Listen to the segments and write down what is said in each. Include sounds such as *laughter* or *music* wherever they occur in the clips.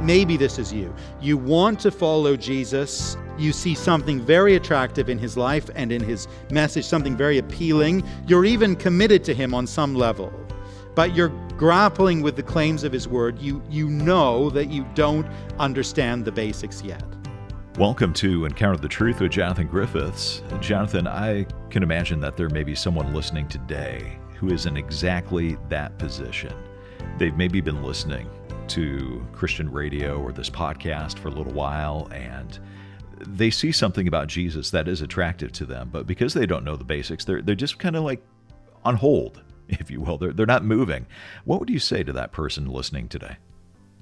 maybe this is you. You want to follow Jesus. You see something very attractive in his life and in his message, something very appealing. You're even committed to him on some level. But you're grappling with the claims of his word. You, you know that you don't understand the basics yet. Welcome to Encounter the Truth with Jonathan Griffiths. Jonathan, I can imagine that there may be someone listening today who is in exactly that position. They've maybe been listening to Christian radio or this podcast for a little while and they see something about Jesus that is attractive to them, but because they don't know the basics, they're, they're just kind of like on hold, *laughs* if you will. They're, they're not moving. What would you say to that person listening today?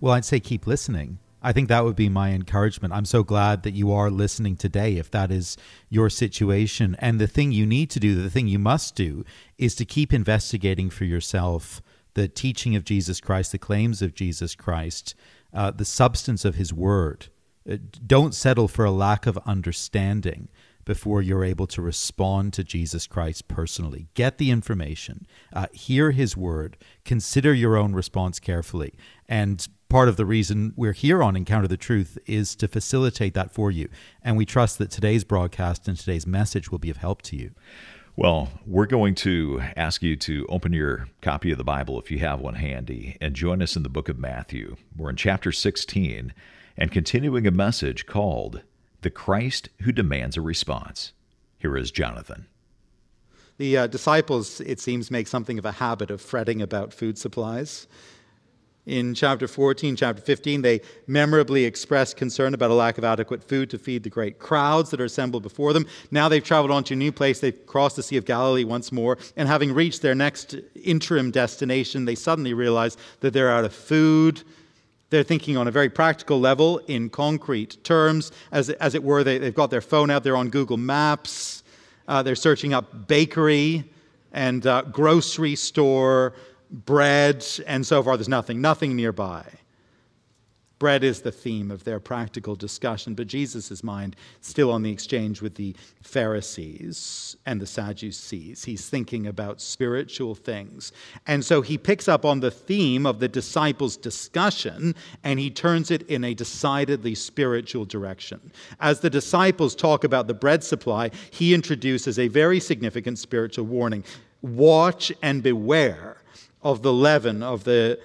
Well, I'd say keep listening. I think that would be my encouragement. I'm so glad that you are listening today if that is your situation. And the thing you need to do, the thing you must do, is to keep investigating for yourself the teaching of Jesus Christ, the claims of Jesus Christ, uh, the substance of his word. Uh, don't settle for a lack of understanding before you're able to respond to Jesus Christ personally. Get the information, uh, hear his word, consider your own response carefully. And part of the reason we're here on Encounter the Truth is to facilitate that for you. And we trust that today's broadcast and today's message will be of help to you. Well, we're going to ask you to open your copy of the Bible if you have one handy and join us in the book of Matthew. We're in chapter 16 and continuing a message called The Christ Who Demands a Response. Here is Jonathan. The uh, disciples, it seems, make something of a habit of fretting about food supplies. In chapter 14, chapter 15, they memorably express concern about a lack of adequate food to feed the great crowds that are assembled before them. Now they've traveled on to a new place. They've crossed the Sea of Galilee once more. And having reached their next interim destination, they suddenly realize that they're out of food. They're thinking on a very practical level in concrete terms. As, as it were, they, have got their phone out, they're on Google Maps, uh, they're searching up bakery and uh, grocery store bread, and so far there's nothing, nothing nearby. Bread is the theme of their practical discussion, but Jesus' mind still on the exchange with the Pharisees and the Sadducees. He's thinking about spiritual things. And so he picks up on the theme of the disciples' discussion and he turns it in a decidedly spiritual direction. As the disciples talk about the bread supply, he introduces a very significant spiritual warning watch and beware of the leaven of the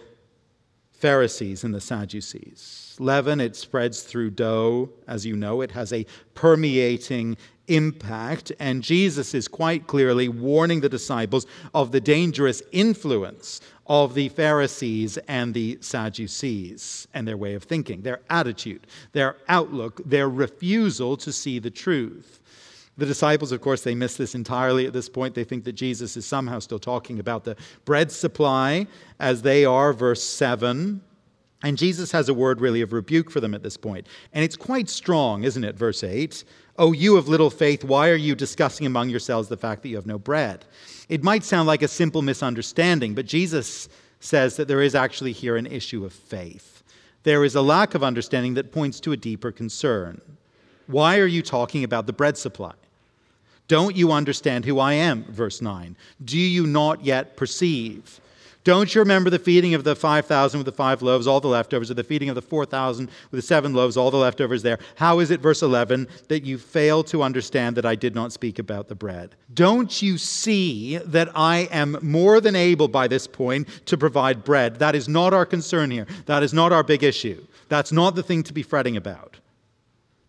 Pharisees and the Sadducees. Leaven, it spreads through dough, as you know, it has a permeating impact, and Jesus is quite clearly warning the disciples of the dangerous influence of the Pharisees and the Sadducees and their way of thinking, their attitude, their outlook, their refusal to see the truth. The disciples, of course, they miss this entirely at this point. They think that Jesus is somehow still talking about the bread supply as they are, verse 7. And Jesus has a word really of rebuke for them at this point. And it's quite strong, isn't it? Verse 8. Oh, you of little faith, why are you discussing among yourselves the fact that you have no bread? It might sound like a simple misunderstanding, but Jesus says that there is actually here an issue of faith. There is a lack of understanding that points to a deeper concern. Why are you talking about the bread supply? Don't you understand who I am? Verse 9. Do you not yet perceive? Don't you remember the feeding of the 5,000 with the five loaves, all the leftovers, or the feeding of the 4,000 with the seven loaves, all the leftovers there? How is it, verse 11, that you fail to understand that I did not speak about the bread? Don't you see that I am more than able by this point to provide bread? That is not our concern here. That is not our big issue. That's not the thing to be fretting about.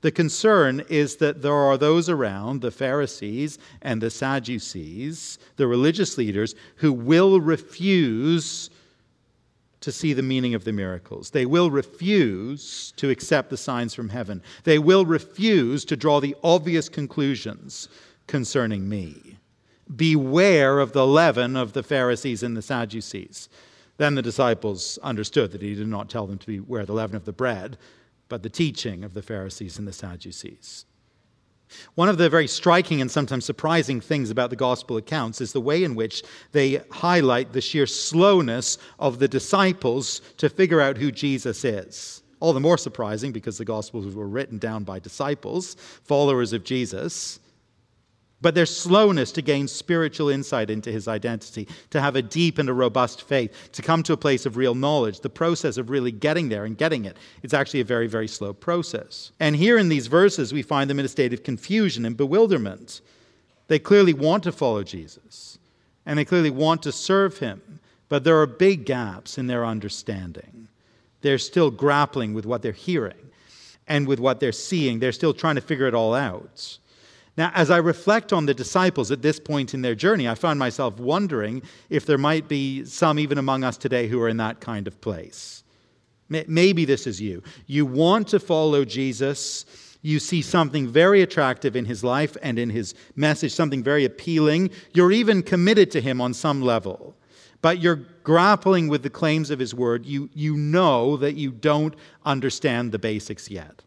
The concern is that there are those around, the Pharisees and the Sadducees, the religious leaders, who will refuse to see the meaning of the miracles. They will refuse to accept the signs from heaven. They will refuse to draw the obvious conclusions concerning me. Beware of the leaven of the Pharisees and the Sadducees. Then the disciples understood that he did not tell them to beware the leaven of the bread, but the teaching of the Pharisees and the Sadducees. One of the very striking and sometimes surprising things about the gospel accounts is the way in which they highlight the sheer slowness of the disciples to figure out who Jesus is. All the more surprising because the gospels were written down by disciples, followers of Jesus. But their slowness to gain spiritual insight into his identity, to have a deep and a robust faith, to come to a place of real knowledge, the process of really getting there and getting it. It's actually a very, very slow process. And here in these verses, we find them in a state of confusion and bewilderment. They clearly want to follow Jesus, and they clearly want to serve him, but there are big gaps in their understanding. They're still grappling with what they're hearing and with what they're seeing. They're still trying to figure it all out. Now, as I reflect on the disciples at this point in their journey, I find myself wondering if there might be some even among us today who are in that kind of place. Maybe this is you. You want to follow Jesus. You see something very attractive in his life and in his message, something very appealing. You're even committed to him on some level, but you're grappling with the claims of his word. You, you know that you don't understand the basics yet.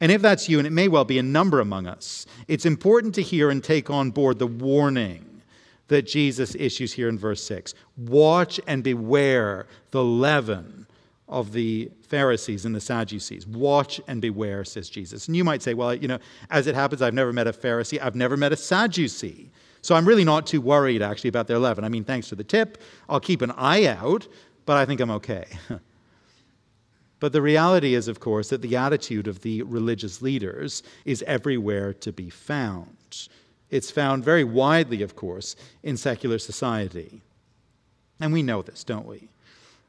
And if that's you, and it may well be a number among us, it's important to hear and take on board the warning that Jesus issues here in verse 6. Watch and beware the leaven of the Pharisees and the Sadducees. Watch and beware, says Jesus. And you might say, well, you know, as it happens, I've never met a Pharisee, I've never met a Sadducee. So I'm really not too worried, actually, about their leaven. I mean, thanks for the tip. I'll keep an eye out, but I think I'm okay. *laughs* But the reality is, of course, that the attitude of the religious leaders is everywhere to be found. It's found very widely, of course, in secular society. And we know this, don't we?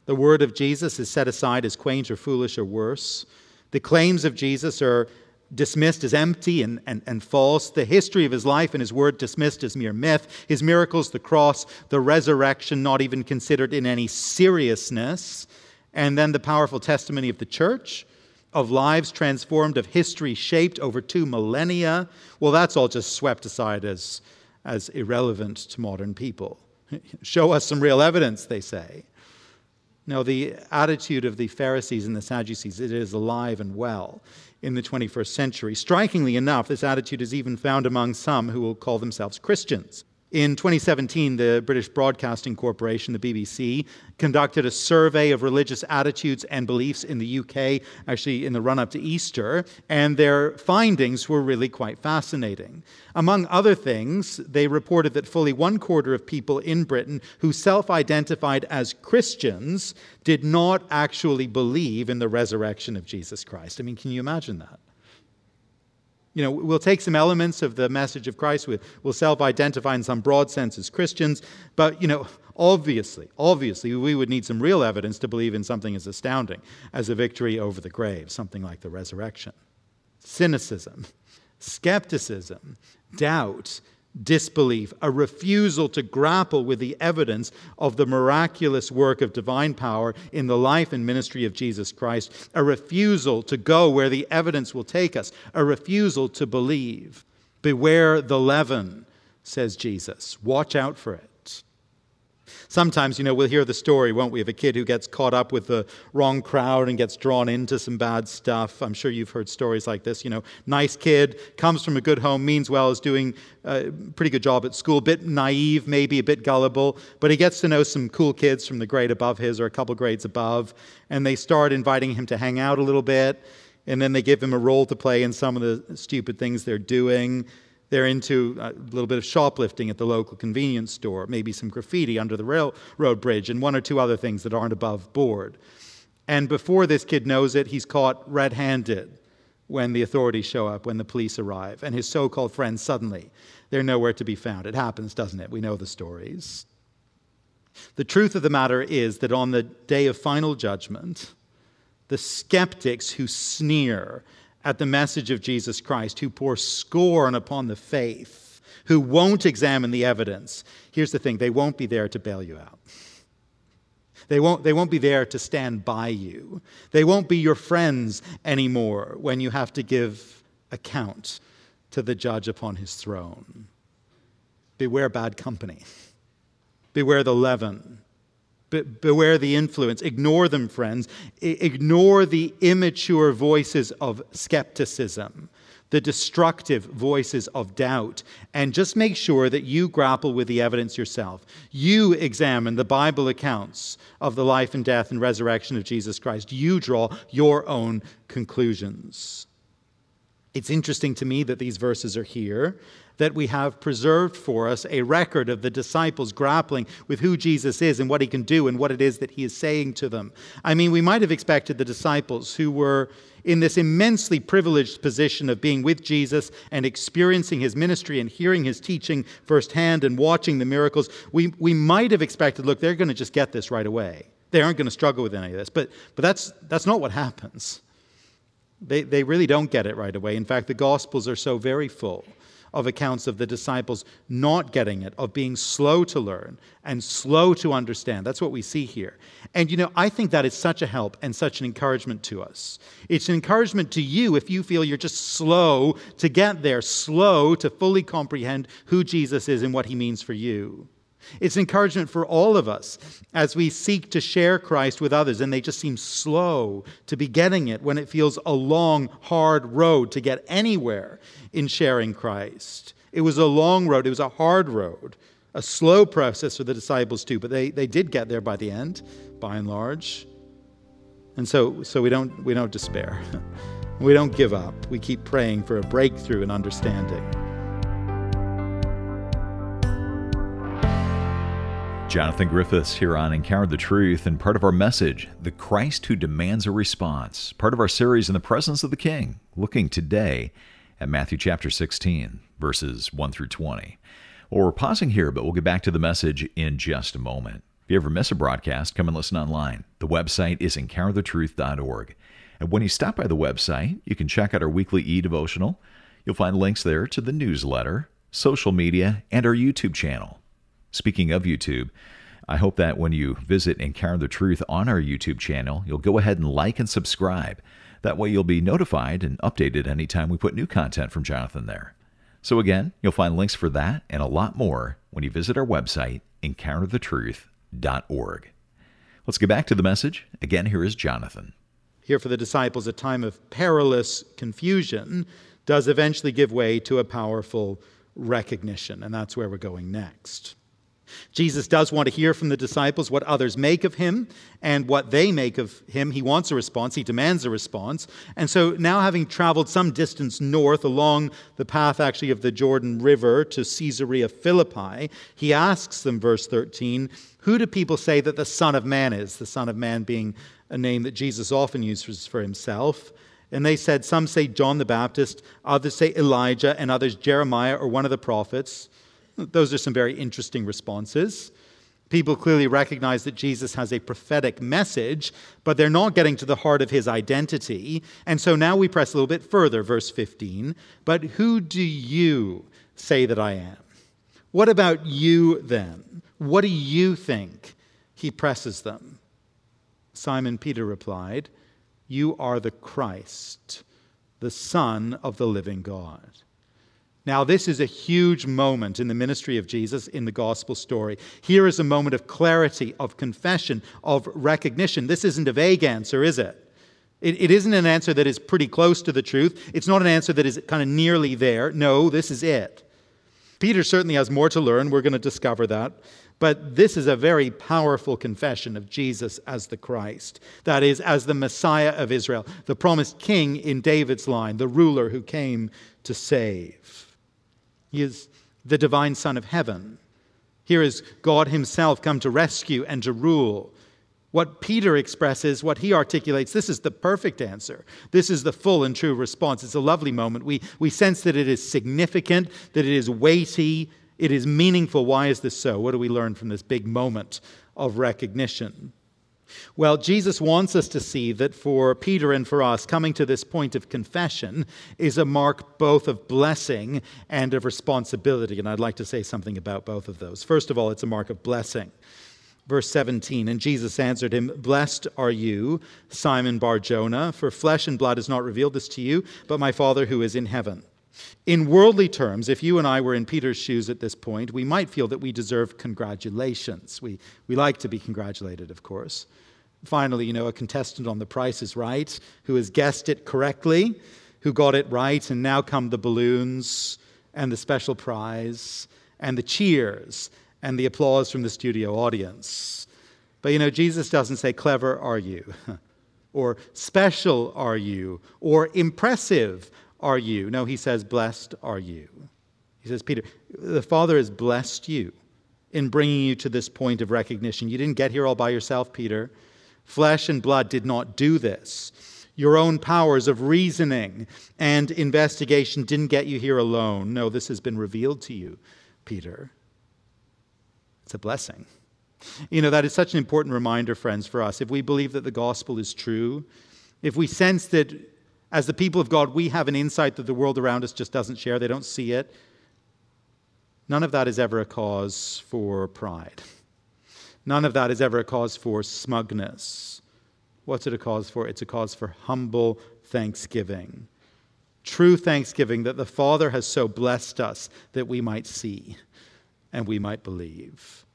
The word of Jesus is set aside as quaint or foolish or worse. The claims of Jesus are dismissed as empty and, and, and false. The history of his life and his word dismissed as mere myth. His miracles, the cross, the resurrection, not even considered in any seriousness and then the powerful testimony of the church, of lives transformed, of history shaped over two millennia. Well, that's all just swept aside as, as irrelevant to modern people. *laughs* Show us some real evidence, they say. No, the attitude of the Pharisees and the Sadducees, it is alive and well in the 21st century. Strikingly enough, this attitude is even found among some who will call themselves Christians. In 2017, the British Broadcasting Corporation, the BBC, conducted a survey of religious attitudes and beliefs in the UK, actually in the run up to Easter, and their findings were really quite fascinating. Among other things, they reported that fully one quarter of people in Britain who self identified as Christians did not actually believe in the resurrection of Jesus Christ. I mean, can you imagine that? You know, we'll take some elements of the message of Christ, we'll, self identify in some broad sense as Christians, but, you know, obviously, obviously, we would need some real evidence to believe in something as astounding as a victory over the grave, something like the resurrection. Cynicism, skepticism, doubt, disbelief, a refusal to grapple with the evidence of the miraculous work of divine power in the life and ministry of Jesus Christ, a refusal to go where the evidence will take us, a refusal to believe. Beware the leaven, says Jesus. Watch out for it. Sometimes, you know, we'll hear the story, won't we, of a kid who gets caught up with the wrong crowd and gets drawn into some bad stuff. I'm sure you've heard stories like this. You know, nice kid, comes from a good home, means well, is doing a pretty good job at school, bit naive, maybe a bit gullible, but he gets to know some cool kids from the grade above his or a couple grades above, and they start inviting him to hang out a little bit. And then they give him a role to play in some of the stupid things they're doing. They're into uh, a little bit of shoplifting at the local convenience store, maybe some graffiti under the railroad bridge, and one or two other things that aren't above board. And before this kid knows it, he's caught red handed when the authorities show up, when the police arrive. And his so called friends suddenly, they're nowhere to be found. It happens, doesn't it? We know the stories. The truth of the matter is that on the day of final judgment, the skeptics who sneer at the message of Jesus Christ, who pour scorn upon the faith, who won't examine the evidence, here's the thing they won't be there to bail you out. They won't, they won't be there to stand by you. They won't be your friends anymore when you have to give account to the judge upon his throne. Beware bad company. Beware the leaven beware the influence. Ignore them, friends. I- ignore the immature voices of skepticism, the destructive voices of doubt, and just make sure that you grapple with the evidence yourself. You examine the Bible accounts of the life and death and resurrection of Jesus Christ. You draw your own conclusions. It's interesting to me that these verses are here, that we have preserved for us a record of the disciples grappling with who Jesus is and what he can do and what it is that he is saying to them. I mean, we might have expected the disciples who were in this immensely privileged position of being with Jesus and experiencing his ministry and hearing his teaching firsthand and watching the miracles, we, we might have expected, look, they're going to just get this right away. They aren't going to struggle with any of this. But, but that's, that's not what happens. They, they really don't get it right away. In fact, the Gospels are so very full of accounts of the disciples not getting it, of being slow to learn and slow to understand. That's what we see here. And you know, I think that is such a help and such an encouragement to us. It's an encouragement to you if you feel you're just slow to get there, slow to fully comprehend who Jesus is and what he means for you. It's encouragement for all of us as we seek to share Christ with others and they just seem slow to be getting it when it feels a long, hard road to get anywhere in sharing Christ. It was a long road, it was a hard road, a slow process for the disciples too, but they, they did get there by the end, by and large. And so, so we, don't, we don't despair. *laughs* we don't give up. We keep praying for a breakthrough in understanding. Jonathan Griffiths here on Encounter the Truth, and part of our message, The Christ Who Demands a Response, part of our series In the Presence of the King, looking today at Matthew chapter 16, verses 1 through 20. Well, we're pausing here, but we'll get back to the message in just a moment. If you ever miss a broadcast, come and listen online. The website is encounterthetruth.org. And when you stop by the website, you can check out our weekly e devotional. You'll find links there to the newsletter, social media, and our YouTube channel. Speaking of YouTube, I hope that when you visit Encounter the Truth on our YouTube channel, you'll go ahead and like and subscribe. That way you'll be notified and updated anytime we put new content from Jonathan there. So again, you'll find links for that and a lot more when you visit our website, encounterthetruth.org. Let's get back to the message. Again, here is Jonathan. Here for the disciples, a time of perilous confusion does eventually give way to a powerful recognition, and that's where we're going next. Jesus does want to hear from the disciples what others make of him and what they make of him. He wants a response, he demands a response. And so now, having traveled some distance north along the path actually of the Jordan River to Caesarea Philippi, he asks them, verse 13, Who do people say that the Son of Man is? The Son of Man being a name that Jesus often uses for himself. And they said, Some say John the Baptist, others say Elijah, and others Jeremiah or one of the prophets. Those are some very interesting responses. People clearly recognize that Jesus has a prophetic message, but they're not getting to the heart of his identity. And so now we press a little bit further, verse 15. But who do you say that I am? What about you then? What do you think? He presses them. Simon Peter replied, You are the Christ, the Son of the living God. Now, this is a huge moment in the ministry of Jesus in the gospel story. Here is a moment of clarity, of confession, of recognition. This isn't a vague answer, is it? It, it isn't an answer that is pretty close to the truth. It's not an answer that is kind of nearly there. No, this is it. Peter certainly has more to learn. We're going to discover that. But this is a very powerful confession of Jesus as the Christ. That is, as the Messiah of Israel, the promised king in David's line, the ruler who came to save. He is the divine Son of heaven. Here is God Himself come to rescue and to rule. What Peter expresses, what he articulates, this is the perfect answer. This is the full and true response. It's a lovely moment. We, we sense that it is significant, that it is weighty, it is meaningful. Why is this so? What do we learn from this big moment of recognition? Well, Jesus wants us to see that for Peter and for us, coming to this point of confession is a mark both of blessing and of responsibility. And I'd like to say something about both of those. First of all, it's a mark of blessing. Verse 17, and Jesus answered him, Blessed are you, Simon Bar Jonah, for flesh and blood has not revealed this to you, but my Father who is in heaven. In worldly terms, if you and I were in Peter's shoes at this point, we might feel that we deserve congratulations. We, we like to be congratulated, of course finally, you know, a contestant on The Price is Right who has guessed it correctly, who got it right, and now come the balloons and the special prize and the cheers and the applause from the studio audience. But you know, Jesus doesn't say, Clever are you? *laughs* or special are you? Or impressive are you. No, he says, Blessed are you. He says, Peter, the Father has blessed you in bringing you to this point of recognition. You didn't get here all by yourself, Peter. Flesh and blood did not do this. Your own powers of reasoning and investigation didn't get you here alone. No, this has been revealed to you, Peter. It's a blessing. You know, that is such an important reminder, friends, for us. If we believe that the gospel is true, if we sense that as the people of God, we have an insight that the world around us just doesn't share, they don't see it, none of that is ever a cause for pride. None of that is ever a cause for smugness. What's it a cause for? It's a cause for humble thanksgiving. True thanksgiving that the Father has so blessed us that we might see and we might believe.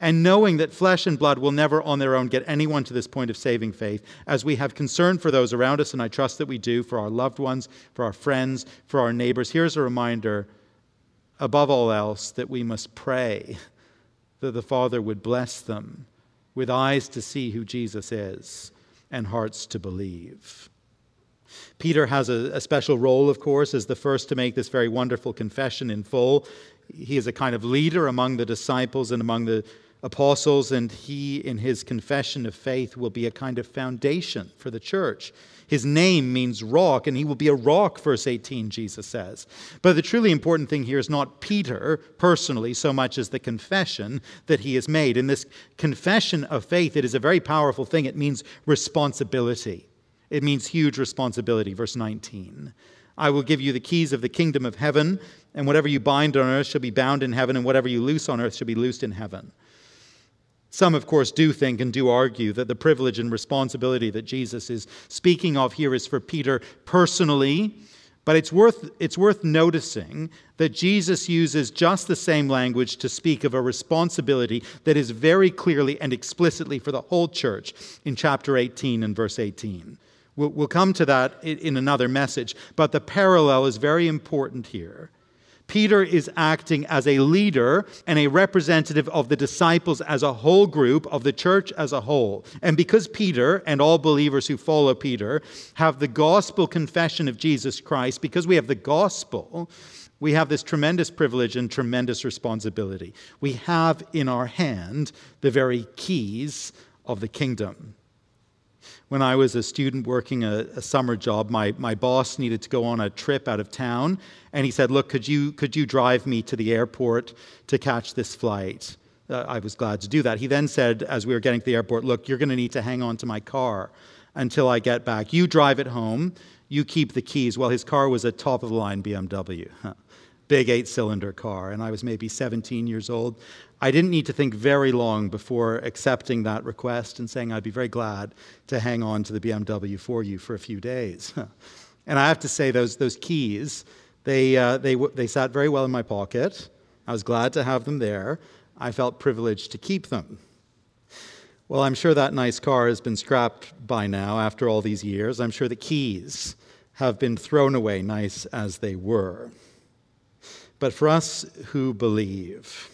And knowing that flesh and blood will never on their own get anyone to this point of saving faith, as we have concern for those around us, and I trust that we do, for our loved ones, for our friends, for our neighbors, here's a reminder, above all else, that we must pray that the Father would bless them with eyes to see who Jesus is and hearts to believe. Peter has a, a, special role, of course, as the first to make this very wonderful confession in full. He is a kind of leader among the disciples and among the apostles, and he, in his confession of faith, will be a kind of foundation for the church. His name means rock, and he will be a rock, verse 18, Jesus says. But the truly important thing here is not Peter personally so much as the confession that he has made. In this confession of faith, it is a very powerful thing. It means responsibility, it means huge responsibility. Verse 19. I will give you the keys of the kingdom of heaven, and whatever you bind on earth shall be bound in heaven, and whatever you loose on earth shall be loosed in heaven. Some, of course, do think and do argue that the privilege and responsibility that Jesus is speaking of here is for Peter personally, but it's worth, it's worth noticing that Jesus uses just the same language to speak of a responsibility that is very clearly and explicitly for the whole church in chapter 18 and verse 18. We'll, we'll come to that in another message, but the parallel is very important here. Peter is acting as a leader and a representative of the disciples as a whole group, of the church as a whole. And because Peter and all believers who follow Peter have the gospel confession of Jesus Christ, because we have the gospel, we have this tremendous privilege and tremendous responsibility. We have in our hand the very keys of the kingdom when I was a student working a, a, summer job, my, my boss needed to go on a trip out of town, and he said, Look, could you, could you drive me to the airport to catch this flight? Uh, I was glad to do that. He then said, as we were getting to the airport, Look, you're going to need to hang on to my car until I get back. You drive it home, you keep the keys. Well, his car was a top of the line BMW. Big eight cylinder car, and I was maybe 17 years old. I didn't need to think very long before accepting that request and saying I'd be very glad to hang on to the BMW for you for a few days. *laughs* and I have to say, those, those keys, they, uh, they, they sat very well in my pocket. I was glad to have them there. I felt privileged to keep them. Well, I'm sure that nice car has been scrapped by now after all these years. I'm sure the keys have been thrown away, nice as they were. But for us who believe,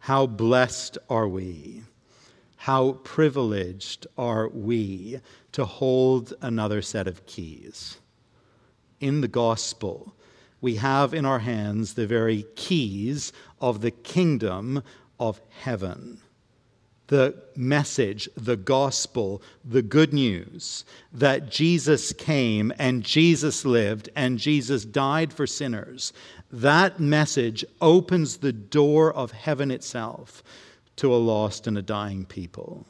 how blessed are we? How privileged are we to hold another set of keys? In the gospel, we have in our hands the very keys of the kingdom of heaven. The message, the gospel, the good news that Jesus came and Jesus lived and Jesus died for sinners that message opens the door of heaven itself to a lost and a dying people.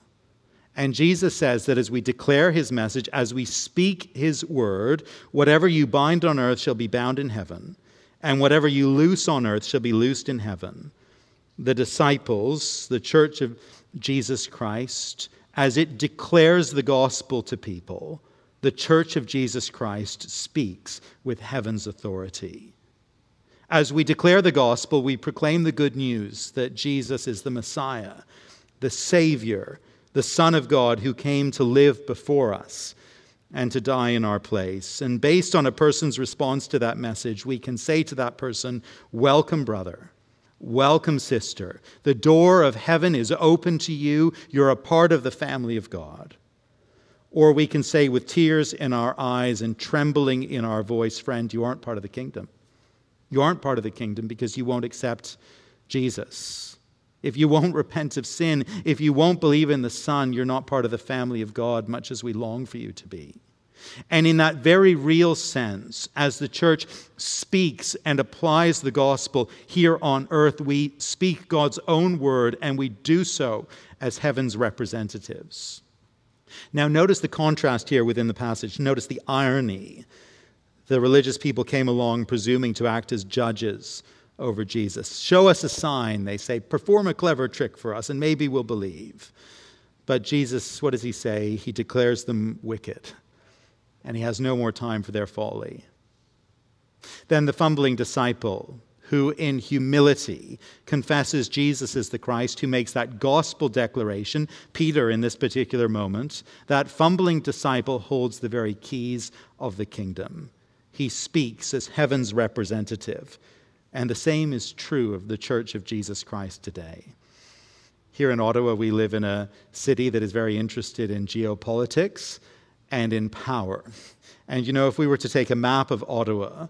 And Jesus says that as we declare his message, as we speak his word, whatever you bind on earth shall be bound in heaven, and whatever you loose on earth shall be loosed in heaven. The disciples, the church of Jesus Christ, as it declares the gospel to people, the church of Jesus Christ speaks with heaven's authority. As we declare the gospel, we proclaim the good news that Jesus is the Messiah, the Savior, the Son of God who came to live before us and to die in our place. And based on a person's response to that message, we can say to that person, Welcome, brother. Welcome, sister. The door of heaven is open to you. You're a part of the family of God. Or we can say with tears in our eyes and trembling in our voice, friend, you aren't part of the kingdom. You aren't part of the kingdom because you won't accept Jesus. If you won't repent of sin, if you won't believe in the Son, you're not part of the family of God, much as we long for you to be. And in that very real sense, as the church speaks and applies the gospel here on earth, we speak God's own word and we do so as heaven's representatives. Now, notice the contrast here within the passage. Notice the irony. The religious people came along presuming to act as judges over Jesus. Show us a sign, they say. Perform a clever trick for us, and maybe we'll believe. But Jesus, what does he say? He declares them wicked and he has no more time for their folly. Then the fumbling disciple, who in humility confesses Jesus is the Christ, who makes that gospel declaration, Peter in this particular moment, that fumbling disciple holds the very keys of the kingdom. He speaks as heaven's representative. And the same is true of the Church of Jesus Christ today. Here in Ottawa, we live in a city that is very interested in geopolitics and in power. And you know, if we were to take a map of Ottawa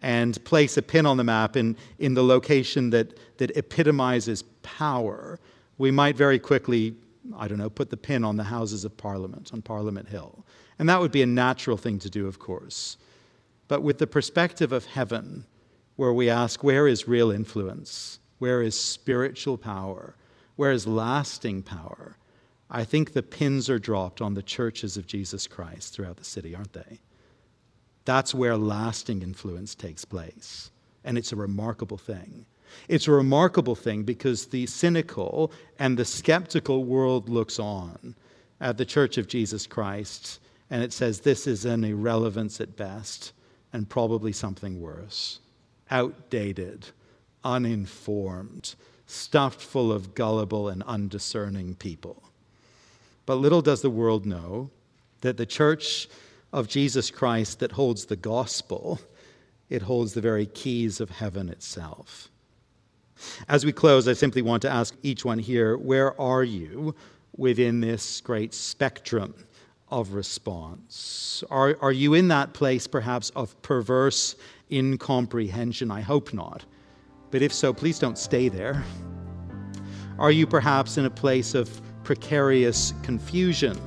and place a pin on the map in, in the location that, that epitomizes power, we might very quickly, I don't know, put the pin on the Houses of Parliament, on Parliament Hill. And that would be a natural thing to do, of course. But with the perspective of heaven, where we ask, where is real influence? Where is spiritual power? Where is lasting power? I think the pins are dropped on the churches of Jesus Christ throughout the city, aren't they? That's where lasting influence takes place. And it's a remarkable thing. It's a remarkable thing because the cynical and the skeptical world looks on at the church of Jesus Christ and it says this is an irrelevance at best and probably something worse. Outdated, uninformed, stuffed full of gullible and undiscerning people. But little does the world know that the church of Jesus Christ that holds the gospel, it holds the very keys of heaven itself. As we close, I simply want to ask each one here where are you within this great spectrum of response? Are, are you in that place perhaps of perverse incomprehension? I hope not. But if so, please don't stay there. Are you perhaps in a place of precarious confusion?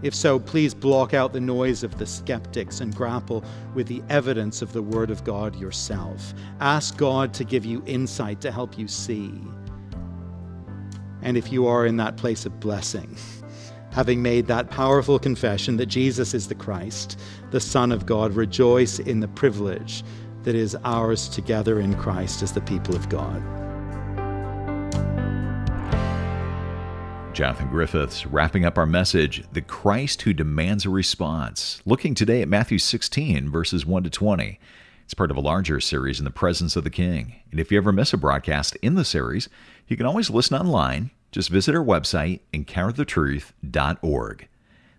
If so, please block out the noise of the skeptics and grapple with the evidence of the Word of God yourself. Ask God to give you insight to help you see. And if you are in that place of blessing, *laughs* having made that powerful confession that Jesus is the Christ, the Son of God, rejoice in the privilege that is ours together in Christ as the people of God. Jonathan Griffiths wrapping up our message, The Christ Who Demands a Response, looking today at Matthew 16, verses 1 to 20. It's part of a larger series in the presence of the King. And if you ever miss a broadcast in the series, you can always listen online. Just visit our website, encounterthetruth.org.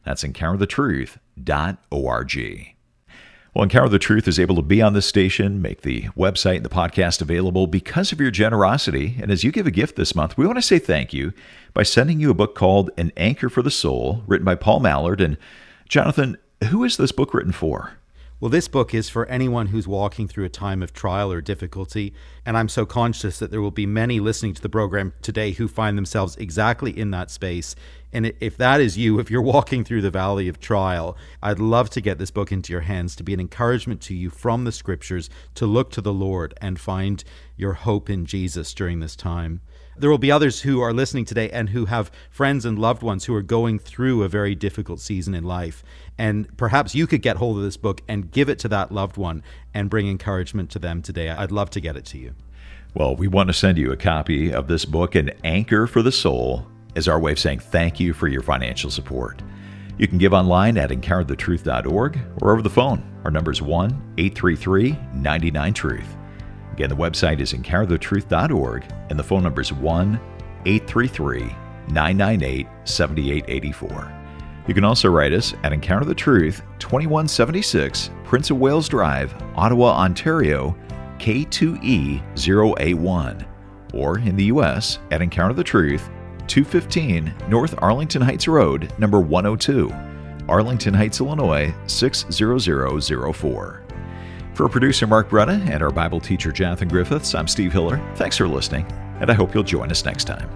That's encounterthetruth.org. Well, Encounter the Truth is able to be on this station, make the website and the podcast available because of your generosity. And as you give a gift this month, we want to say thank you by sending you a book called An Anchor for the Soul, written by Paul Mallard. And Jonathan, who is this book written for? Well, this book is for anyone who's walking through a time of trial or difficulty. And I'm so conscious that there will be many listening to the program today who find themselves exactly in that space. And if that is you, *laughs* if you're walking through the valley of trial, I'd love to get this book into your hands to be an encouragement to you from the scriptures to look to the Lord and find your hope in Jesus during this time. There will be others who are listening today and who have friends and loved ones who are going through a very difficult season in life. And perhaps you could get hold of this book and give it to that loved one and bring encouragement to them today. I'd love to get it to you. Well, we want to send you a copy of this book, An Anchor for the Soul, as our way of saying thank you for your financial support. You can give online at encounterthetruth.org or over the phone. Our number is 1 833 99 Truth. Again, the website is encounterthetruth.org and the phone number is 1 833 998 7884. You can also write us at Encounter the Truth, 2176 Prince of Wales Drive, Ottawa, Ontario, K2E0A1, or in the U.S. at Encounter the Truth, 215 North Arlington Heights Road, number 102, Arlington Heights, Illinois 60004. For producer Mark Bretta and our Bible teacher Jonathan Griffiths, I'm Steve Hiller. Thanks for listening, and I hope you'll join us next time.